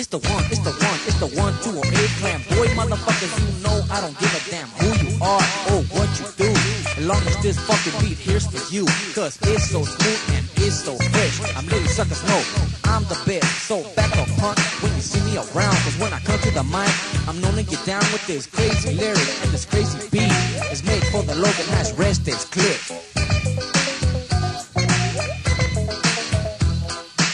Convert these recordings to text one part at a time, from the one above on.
It's the one, it's the one, it's the one, two, or eight clan. Boy, motherfuckers, you know I don't give a damn who you are or what you do. As long as this fucking beat here's for you. Cause it's so smooth and it's so fresh. I'm little suckers know I'm the best. So back up punk when you see me around. Cause when I come to the mic, I'm known to get down with this crazy lyric and this crazy beat. It's made for the Logan Heights rest, it's clear.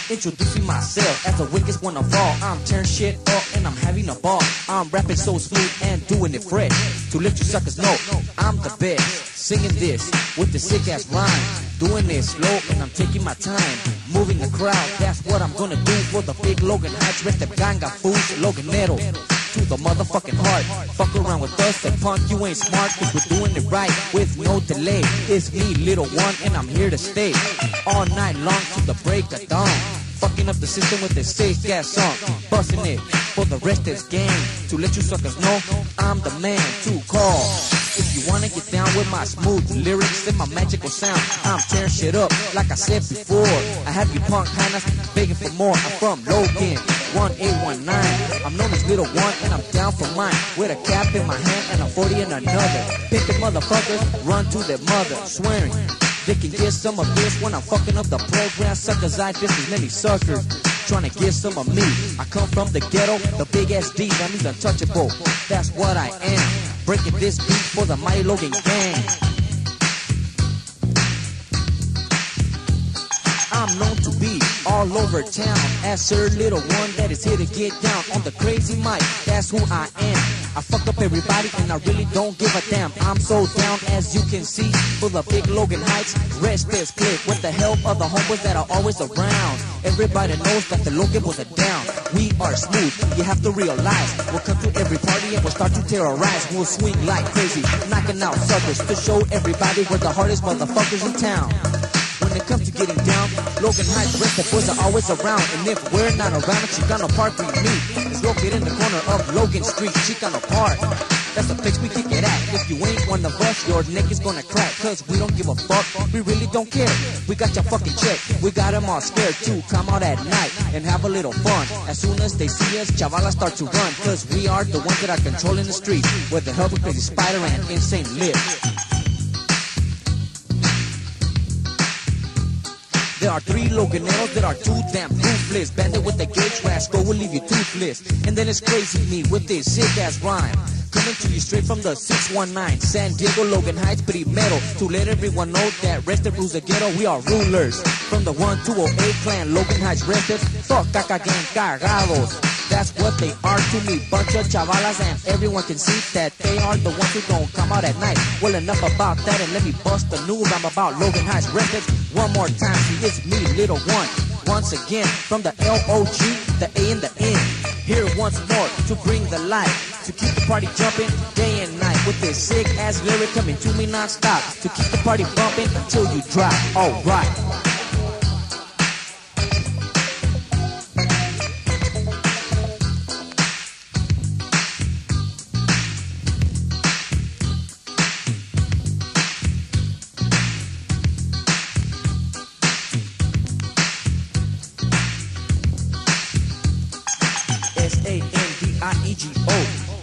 Introducing myself as the weakest one of all. I'm tearing shit up and I'm having a ball. I'm rapping so smooth and doing it fresh. To let you suckers know, I'm the best. Singing this with the sick ass rhyme. Doing it slow and I'm taking my time. Moving the crowd, that's what I'm gonna do for the big Logan Heights. Rest of ganga fools, Loganero. To the motherfucking heart. Fuck around with us and punk, you ain't smart, cause we're doing it right with no delay. It's me, little one, and I'm here to stay. All night long to the break of dawn. Fucking up the system with this sick ass song. Busting it for the rest of this game. To let you suckers know, I'm the man to call. If you wanna get down with my smooth lyrics and my magical sound, I'm tearing shit up like I said before. I have you punk kinda begging for more. I'm from Logan, 1819. I'm known as Little One and I'm down for mine. With a cap in my hand and a 40 in another. Pimpin' motherfuckers run to their mother, swearing. They can get some of this when I'm fucking up the program. Suckers, I just as many suckers trying to get some of me. I come from the ghetto, the big ass that means untouchable. That's what I am. Breaking this beat for the Mighty Logan gang. I'm known to be all over town as Sir Little One that is here to get down on the crazy mic. That's who I am. I fuck up everybody and I really don't give a damn. I'm so down as you can see for the big Logan Heights. Rest this clip with the help of the homeboys that are always around. Everybody knows that the Logan was a down. We are smooth, you have to realize. We'll come to every party and we'll start to terrorize. We'll swing like crazy, knocking out suckers to show everybody we're the hardest motherfuckers in town. When it comes to getting down, Logan Heights rest the boys are always around. And if we're not around, Chicano Park we meet. It's located in the corner of Logan Street, Chicano Park. That's the place we kick it at. If you ain't one of us, your neck is gonna crack. Cause we don't give a fuck, we really don't care. We got your fucking check, we got them all scared to come out at night and have a little fun. As soon as they see us, chavalas start to run. Cause we are the ones that are controlling the streets with the help of Crazy Spider and Insane Lips. There are three Loganeros that are too damn ruthless. Bandit with the gauge rash, go will leave you toothless. And then it's crazy me with this sick ass rhyme. Coming to you straight from the 619 San Diego, Logan Heights, primero To let everyone know that Rested rules the ghetto, we are rulers From the 1208 clan, Logan Heights Rested Fuck caca gang cagados That's what they are to me Bunch of chavalas and everyone can see that They are the ones who don't come out at night Well enough about that and let me bust the news I'm about Logan Heights Rested One more time, see it's me, little one Once again, from the L-O-G, the A and the N Here once more to bring the light to keep the party jumping day and night with this sick ass lyric coming to me non-stop to keep the party bumping until you drop. Alright.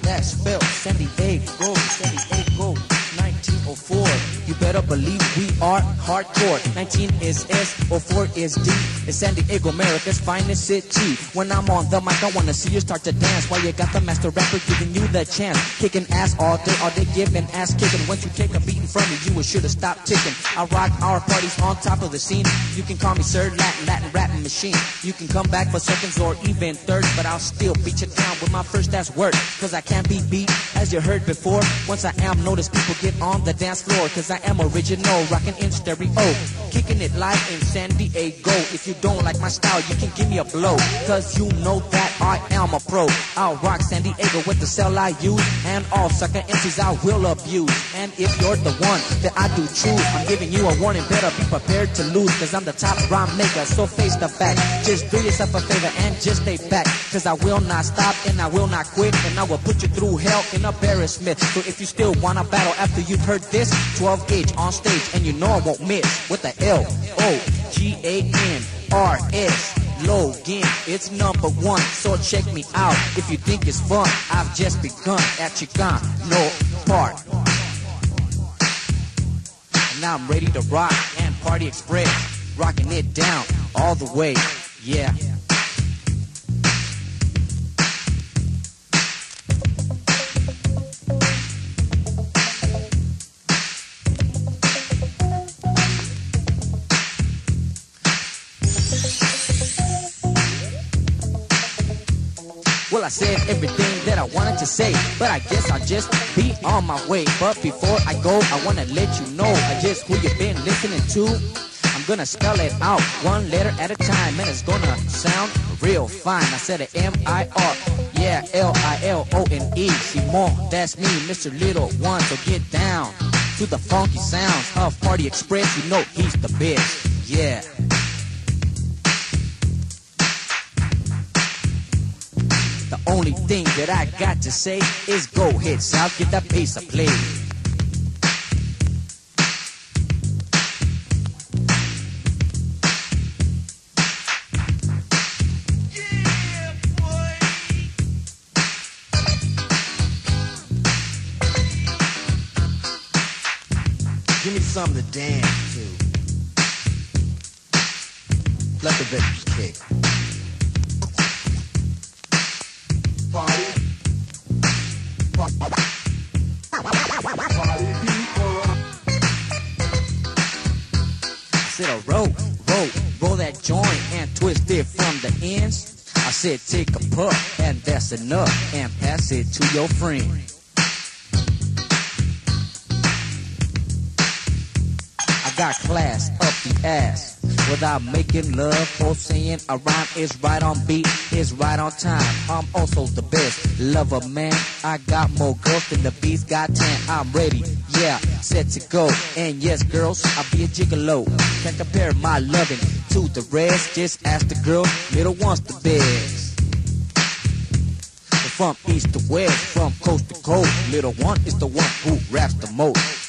That's spelled San Diego, San Diego 1904 You better believe we are hardcore. 19 is S, 04 is D. It's San Diego, America's finest city. When I'm on the mic, I wanna see you start to dance. While you got the master rapper giving you the chance? Kicking ass all day, all day giving ass kicking. Once you take a beating from me, you should have stopped ticking. I rock our parties on top of the scene. You can call me Sir Latin, Latin machine. You can come back for seconds or even thirds But I'll still beat you down with my first ass word. Cause I can't be beat, as you heard before. Once I am noticed, people get on the dance floor. Cause I am original, rocking in stereo. Kicking it live in San Diego. If you don't like my style, you can give me a blow. Cause you know that I am a pro. I'll rock San Diego with the cell I use. And all sucker MCs I will abuse. And if you're the one that I do choose I'm giving you a warning, better be prepared to lose Cause I'm the top rhyme maker, so face the fact Just do yourself a favor and just stay back Cause I will not stop and I will not quit And I will put you through hell in embarrassment So if you still wanna battle after you've heard this 12 gauge on stage and you know I won't miss With the L-O-G-A-N-R-S slogan. It's number one, so check me out. If you think it's fun, I've just begun at Park. And now I'm ready to rock and party express. Rocking it down all the way. Yeah. Well, I said everything that I wanted to say, but I guess I'll just be on my way. But before I go, I wanna let you know I just who you've been listening to. I'm gonna spell it out one letter at a time, and it's gonna sound real fine. I said it M-I-R, yeah, L-I-L-O-N-E. Simon, that's me, Mr. Little One. So get down to the funky sounds of Party Express. You know he's the best, yeah. The only thing that I got to say is go ahead, South, get that piece a play. Give me something to dance to. Let the victors kick. Party. Party people. I said, oh, roll, roll, roll that joint and twist it from the ends. I said, take a puff and that's enough and pass it to your friend. Got class up the ass without making love or saying a rhyme is right on beat, is right on time. I'm also the best lover, man. I got more girls than the beast got ten. I'm ready, yeah, set to go. And yes, girls, I'll be a gigolo. Can't compare my loving to the rest. Just ask the girl, little one's the best. From east to west, from coast to coast, little one is the one who raps the most.